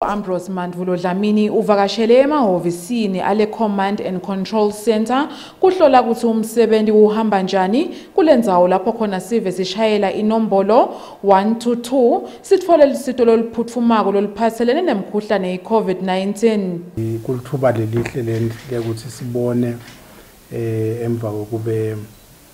Ambrose Mandvulo Dlamini uvakashele emahhovisini ale Command and Control Center kuhlola ukuthi umsebenzi uhamba njani kulendzawo lapho khona sive sishayela inombolo 122 sitfole lisito loluphuthumako loluphathelene nemkhuhlane i-COVID-19 kulithuba lelihle lenhle ukuthi sibone eh emva kokube